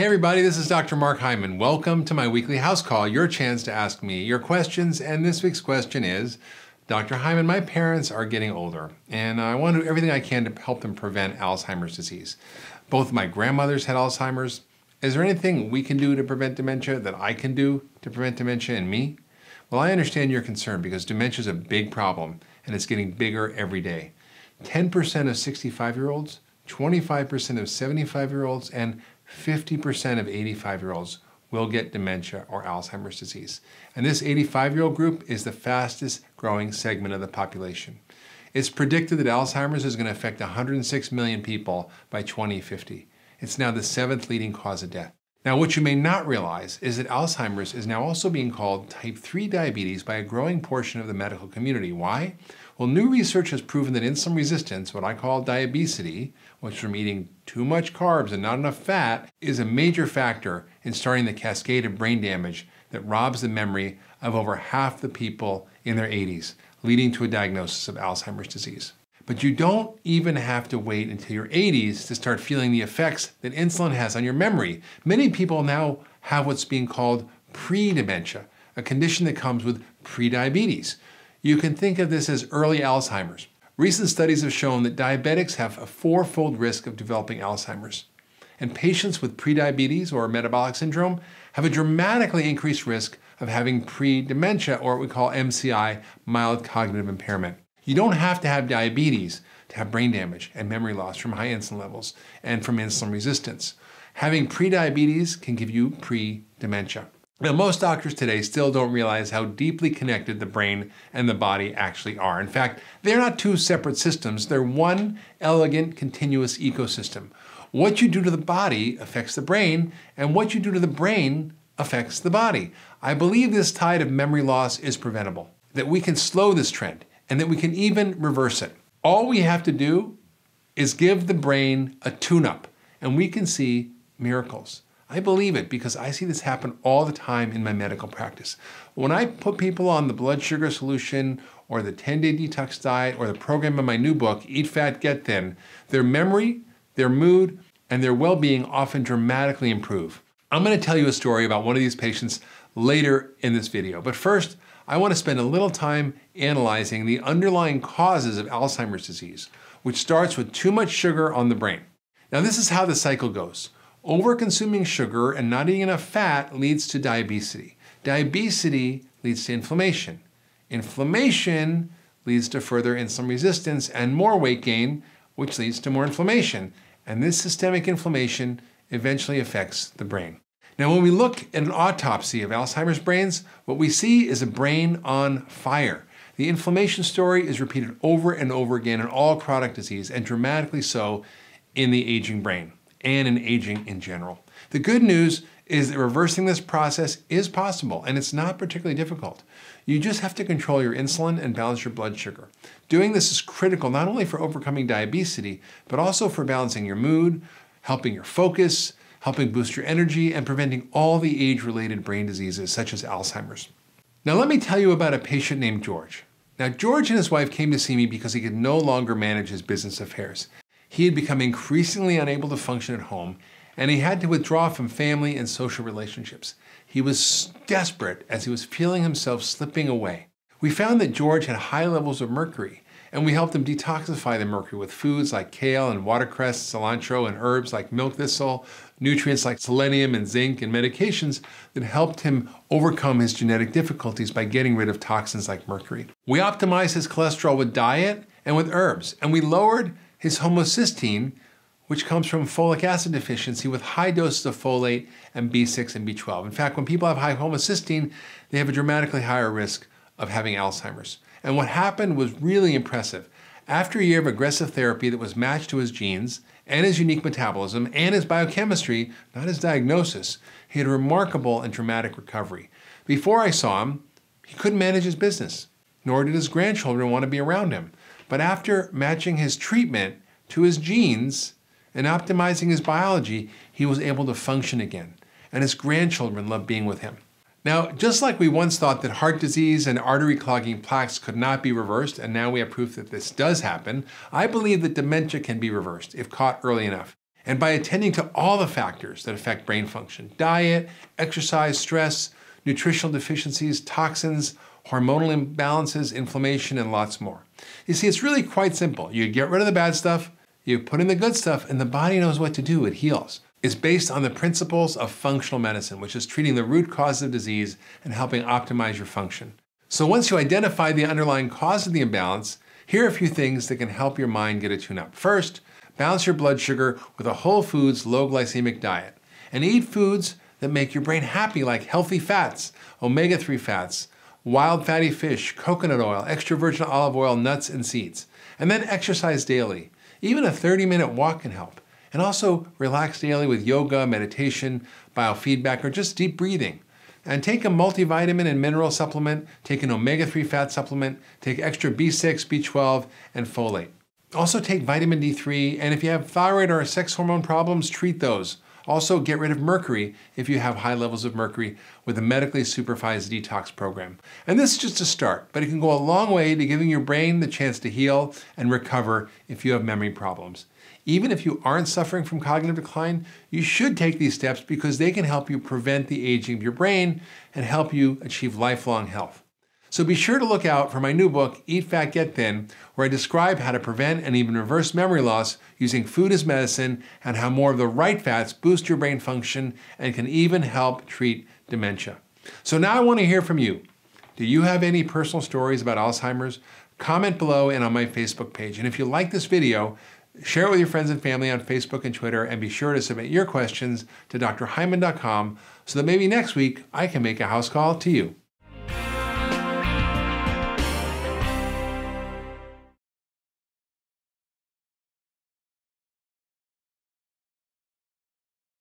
Hey everybody, this is Dr. Mark Hyman. Welcome to my weekly house call, your chance to ask me your questions. And this week's question is, Dr. Hyman, my parents are getting older, and I want to do everything I can to help them prevent Alzheimer's disease. Both my grandmothers had Alzheimer's. Is there anything we can do to prevent dementia that I can do to prevent dementia in me? Well, I understand your concern because dementia is a big problem and it's getting bigger every day. 10% of 65 year olds, 25% of 75 year olds, and 50% of 85 year olds will get dementia or Alzheimer's disease. And this 85 year old group is the fastest growing segment of the population. It's predicted that Alzheimer's is going to affect 106 million people by 2050. It's now the seventh leading cause of death. Now, what you may not realize is that Alzheimer's is now also being called type 3 diabetes by a growing portion of the medical community. Why? Well, new research has proven that insulin resistance, what I call diabesity, which from eating too much carbs and not enough fat, is a major factor in starting the cascade of brain damage that robs the memory of over half the people in their 80s, leading to a diagnosis of Alzheimer's disease. But you don't even have to wait until your 80s to start feeling the effects that insulin has on your memory. Many people now have what's being called pre-dementia, a condition that comes with prediabetes. You can think of this as early Alzheimer's. Recent studies have shown that diabetics have a fourfold risk of developing Alzheimer's. And patients with prediabetes or metabolic syndrome have a dramatically increased risk of having pre-dementia or what we call MCI, mild cognitive impairment. You don't have to have diabetes to have brain damage and memory loss from high insulin levels and from insulin resistance. Having prediabetes can give you pre-dementia. Now, most doctors today still don't realize how deeply connected the brain and the body actually are. In fact, they're not two separate systems, they're one elegant, continuous ecosystem. What you do to the body affects the brain, and what you do to the brain affects the body. I believe this tide of memory loss is preventable, that we can slow this trend and that we can even reverse it. All we have to do is give the brain a tune up, and we can see miracles. I believe it because I see this happen all the time in my medical practice. When I put people on the blood sugar solution or the 10 day detox diet or the program in my new book, Eat Fat, Get Thin, their memory, their mood, and their well being often dramatically improve. I'm going to tell you a story about one of these patients later in this video. But first, I want to spend a little time analyzing the underlying causes of Alzheimer's disease, which starts with too much sugar on the brain. Now, this is how the cycle goes. Over-consuming sugar and not eating enough fat leads to diabetes. Diabetes leads to inflammation. Inflammation leads to further insulin resistance and more weight gain, which leads to more inflammation. And this systemic inflammation eventually affects the brain. Now, when we look at an autopsy of Alzheimer's brains, what we see is a brain on fire. The inflammation story is repeated over and over again in all chronic disease, and dramatically so in the aging brain and in aging in general. The good news is that reversing this process is possible, and it's not particularly difficult. You just have to control your insulin and balance your blood sugar. Doing this is critical not only for overcoming diabetes, but also for balancing your mood, helping your focus, helping boost your energy, and preventing all the age-related brain diseases such as Alzheimer's. Now let me tell you about a patient named George. Now George and his wife came to see me because he could no longer manage his business affairs. He had become increasingly unable to function at home, and he had to withdraw from family and social relationships. He was desperate as he was feeling himself slipping away. We found that George had high levels of mercury, and we helped him detoxify the mercury with foods like kale and watercress, cilantro, and herbs like milk thistle, nutrients like selenium and zinc, and medications that helped him overcome his genetic difficulties by getting rid of toxins like mercury. We optimized his cholesterol with diet and with herbs, and we lowered his homocysteine, which comes from folic acid deficiency with high doses of folate and B6 and B12. In fact, when people have high homocysteine, they have a dramatically higher risk of having Alzheimer's. And what happened was really impressive. After a year of aggressive therapy that was matched to his genes and his unique metabolism and his biochemistry, not his diagnosis, he had a remarkable and dramatic recovery. Before I saw him, he couldn't manage his business, nor did his grandchildren want to be around him. But after matching his treatment to his genes and optimizing his biology, he was able to function again. And his grandchildren loved being with him. Now, just like we once thought that heart disease and artery clogging plaques could not be reversed, and now we have proof that this does happen, I believe that dementia can be reversed if caught early enough. And by attending to all the factors that affect brain function diet, exercise, stress, nutritional deficiencies, toxins, hormonal imbalances, inflammation, and lots more. You see, it's really quite simple. You get rid of the bad stuff, you put in the good stuff, and the body knows what to do. It heals. It's based on the principles of functional medicine, which is treating the root cause of disease and helping optimize your function. So once you identify the underlying cause of the imbalance, here are a few things that can help your mind get a tune up. First, balance your blood sugar with a whole foods, low glycemic diet. And eat foods that make your brain happy, like healthy fats, omega 3 fats, wild fatty fish, coconut oil, extra virgin olive oil, nuts, and seeds. And then exercise daily. Even a 30 minute walk can help. And also relax daily with yoga, meditation, biofeedback, or just deep breathing. And take a multivitamin and mineral supplement, take an omega 3 fat supplement, take extra B6, B12, and folate. Also, take vitamin D3, and if you have thyroid or sex hormone problems, treat those. Also, get rid of mercury if you have high levels of mercury with a medically supervised detox program. And this is just a start, but it can go a long way to giving your brain the chance to heal and recover if you have memory problems. Even if you aren't suffering from cognitive decline, you should take these steps because they can help you prevent the aging of your brain and help you achieve lifelong health. So be sure to look out for my new book, Eat Fat, Get Thin, where I describe how to prevent and even reverse memory loss using food as medicine and how more of the right fats boost your brain function and can even help treat dementia. So now I want to hear from you. Do you have any personal stories about Alzheimer's? Comment below and on my Facebook page. And if you like this video, share it with your friends and family on Facebook and Twitter, and be sure to submit your questions to drhyman.com so that maybe next week I can make a house call to you.